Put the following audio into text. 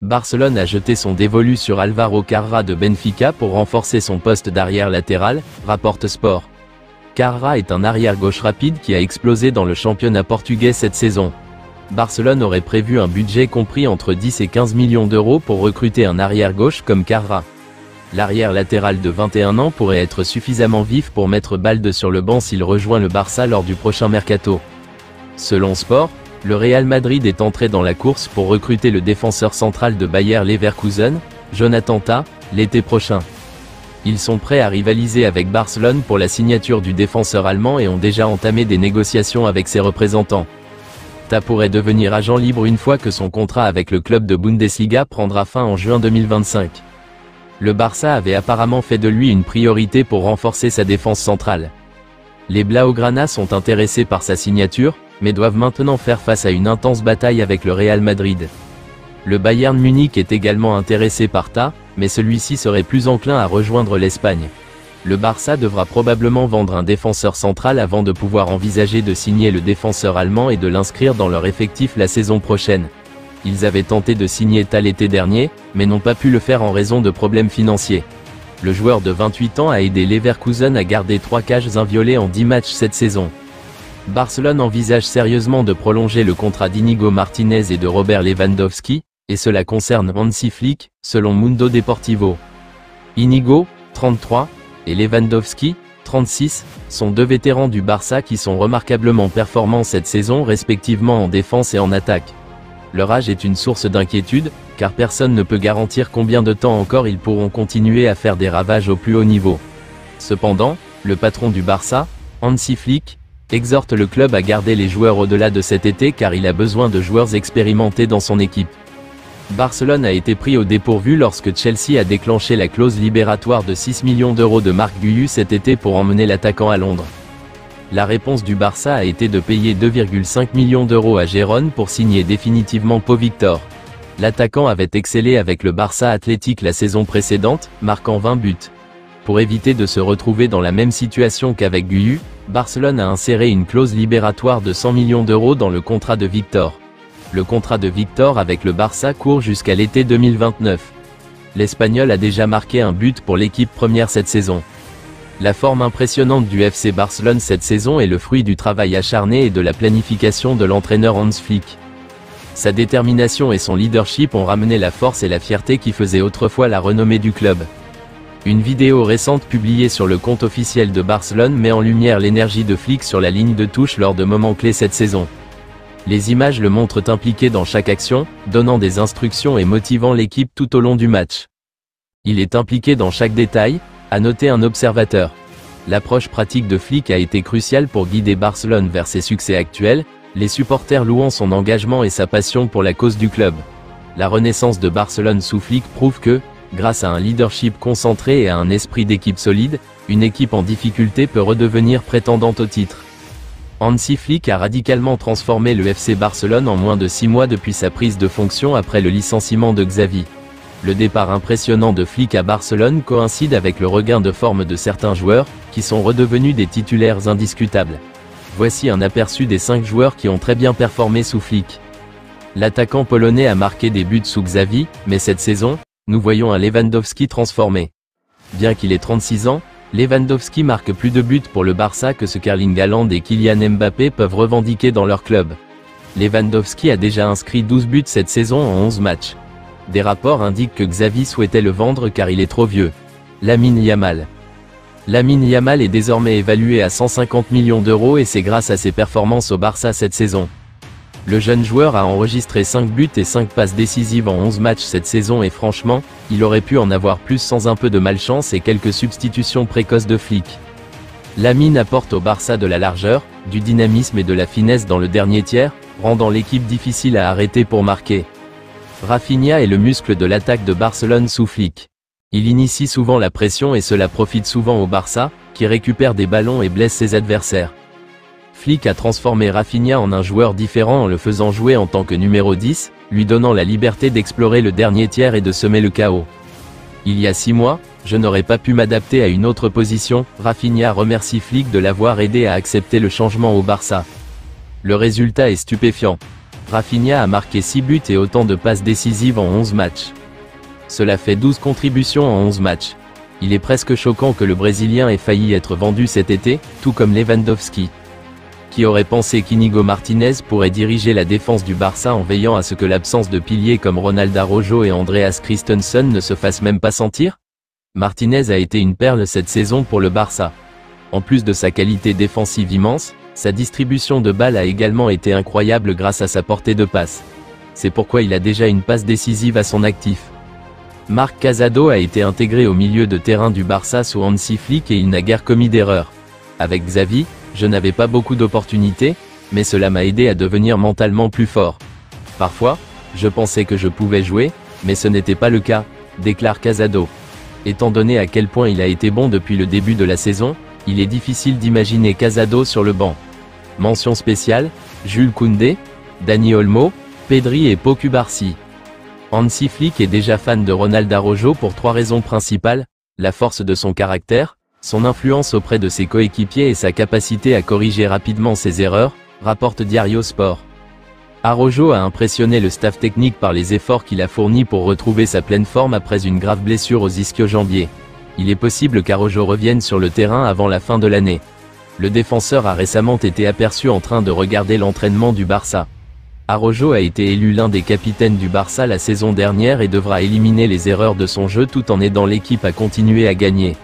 Barcelone a jeté son dévolu sur Alvaro Carra de Benfica pour renforcer son poste d'arrière latéral, rapporte Sport. Carra est un arrière gauche rapide qui a explosé dans le championnat portugais cette saison. Barcelone aurait prévu un budget compris entre 10 et 15 millions d'euros pour recruter un arrière gauche comme Carra. L'arrière latéral de 21 ans pourrait être suffisamment vif pour mettre Balde sur le banc s'il rejoint le Barça lors du prochain mercato. Selon Sport, le Real Madrid est entré dans la course pour recruter le défenseur central de Bayer Leverkusen, Jonathan Tah, l'été prochain. Ils sont prêts à rivaliser avec Barcelone pour la signature du défenseur allemand et ont déjà entamé des négociations avec ses représentants. Ta pourrait devenir agent libre une fois que son contrat avec le club de Bundesliga prendra fin en juin 2025. Le Barça avait apparemment fait de lui une priorité pour renforcer sa défense centrale. Les Blaugrana sont intéressés par sa signature, mais doivent maintenant faire face à une intense bataille avec le Real Madrid. Le Bayern Munich est également intéressé par Ta, mais celui-ci serait plus enclin à rejoindre l'Espagne. Le Barça devra probablement vendre un défenseur central avant de pouvoir envisager de signer le défenseur allemand et de l'inscrire dans leur effectif la saison prochaine. Ils avaient tenté de signer Ta l'été dernier, mais n'ont pas pu le faire en raison de problèmes financiers. Le joueur de 28 ans a aidé Leverkusen à garder 3 cages inviolées en 10 matchs cette saison. Barcelone envisage sérieusement de prolonger le contrat d'Inigo Martinez et de Robert Lewandowski, et cela concerne Hansi Flick, selon Mundo Deportivo. Inigo, 33, et Lewandowski, 36, sont deux vétérans du Barça qui sont remarquablement performants cette saison respectivement en défense et en attaque. Leur âge est une source d'inquiétude, car personne ne peut garantir combien de temps encore ils pourront continuer à faire des ravages au plus haut niveau. Cependant, le patron du Barça, Hansi Flick, exhorte le club à garder les joueurs au-delà de cet été car il a besoin de joueurs expérimentés dans son équipe. Barcelone a été pris au dépourvu lorsque Chelsea a déclenché la clause libératoire de 6 millions d'euros de Marc Guyu cet été pour emmener l'attaquant à Londres. La réponse du Barça a été de payer 2,5 millions d'euros à Gérone pour signer définitivement Pau Victor. L'attaquant avait excellé avec le Barça Athletic la saison précédente, marquant 20 buts. Pour éviter de se retrouver dans la même situation qu'avec Guyu, Barcelone a inséré une clause libératoire de 100 millions d'euros dans le contrat de Victor. Le contrat de Victor avec le Barça court jusqu'à l'été 2029. L'Espagnol a déjà marqué un but pour l'équipe première cette saison. La forme impressionnante du FC Barcelone cette saison est le fruit du travail acharné et de la planification de l'entraîneur Hans Flick. Sa détermination et son leadership ont ramené la force et la fierté qui faisaient autrefois la renommée du club. Une vidéo récente publiée sur le compte officiel de Barcelone met en lumière l'énergie de Flick sur la ligne de touche lors de moments clés cette saison. Les images le montrent impliqué dans chaque action, donnant des instructions et motivant l'équipe tout au long du match. Il est impliqué dans chaque détail, a noté un observateur. L'approche pratique de Flick a été cruciale pour guider Barcelone vers ses succès actuels, les supporters louant son engagement et sa passion pour la cause du club. La renaissance de Barcelone sous Flick prouve que, Grâce à un leadership concentré et à un esprit d'équipe solide, une équipe en difficulté peut redevenir prétendante au titre. Hansi Flick a radicalement transformé le FC Barcelone en moins de 6 mois depuis sa prise de fonction après le licenciement de Xavi. Le départ impressionnant de Flick à Barcelone coïncide avec le regain de forme de certains joueurs, qui sont redevenus des titulaires indiscutables. Voici un aperçu des 5 joueurs qui ont très bien performé sous Flick. L'attaquant polonais a marqué des buts sous Xavi, mais cette saison, nous voyons un Lewandowski transformé. Bien qu'il ait 36 ans, Lewandowski marque plus de buts pour le Barça que ce qu'Erling Haaland et Kylian Mbappé peuvent revendiquer dans leur club. Lewandowski a déjà inscrit 12 buts cette saison en 11 matchs. Des rapports indiquent que Xavi souhaitait le vendre car il est trop vieux. Lamine Yamal. Lamine Yamal est désormais évalué à 150 millions d'euros et c'est grâce à ses performances au Barça cette saison. Le jeune joueur a enregistré 5 buts et 5 passes décisives en 11 matchs cette saison et franchement, il aurait pu en avoir plus sans un peu de malchance et quelques substitutions précoces de Flick. Lamine apporte au Barça de la largeur, du dynamisme et de la finesse dans le dernier tiers, rendant l'équipe difficile à arrêter pour marquer. Rafinha est le muscle de l'attaque de Barcelone sous Flick. Il initie souvent la pression et cela profite souvent au Barça, qui récupère des ballons et blesse ses adversaires. Flick a transformé Rafinha en un joueur différent en le faisant jouer en tant que numéro 10, lui donnant la liberté d'explorer le dernier tiers et de semer le chaos. Il y a six mois, je n'aurais pas pu m'adapter à une autre position, Rafinha remercie Flick de l'avoir aidé à accepter le changement au Barça. Le résultat est stupéfiant. Rafinha a marqué 6 buts et autant de passes décisives en 11 matchs. Cela fait 12 contributions en 11 matchs. Il est presque choquant que le Brésilien ait failli être vendu cet été, tout comme Lewandowski. Qui aurait pensé qu'Inigo Martinez pourrait diriger la défense du Barça en veillant à ce que l'absence de piliers comme Ronald Araujo et Andreas Christensen ne se fasse même pas sentir? Martinez a été une perle cette saison pour le Barça. En plus de sa qualité défensive immense, sa distribution de balles a également été incroyable grâce à sa portée de passe. C'est pourquoi il a déjà une passe décisive à son actif. Marc Casado a été intégré au milieu de terrain du Barça sous Hansi Flick et il n'a guère commis d'erreur. Avec Xavi, je n'avais pas beaucoup d'opportunités, mais cela m'a aidé à devenir mentalement plus fort. Parfois, je pensais que je pouvais jouer, mais ce n'était pas le cas, déclare Casado. Étant donné à quel point il a été bon depuis le début de la saison, il est difficile d'imaginer Casado sur le banc. Mention spéciale, Jules Koundé, Dani Olmo, Pedri et Pau Cubarsi. Hansi Flick est déjà fan de Ronald Araujo pour trois raisons principales, la force de son caractère, son influence auprès de ses coéquipiers et sa capacité à corriger rapidement ses erreurs, rapporte Diario Sport. Araujo a impressionné le staff technique par les efforts qu'il a fournis pour retrouver sa pleine forme après une grave blessure aux ischio-jambiers il est possible qu'Arojo revienne sur le terrain avant la fin de l'année. Le défenseur a récemment été aperçu en train de regarder l'entraînement du Barça. Arojo a été élu l'un des capitaines du Barça la saison dernière et devra éliminer les erreurs de son jeu tout en aidant l'équipe à continuer à gagner.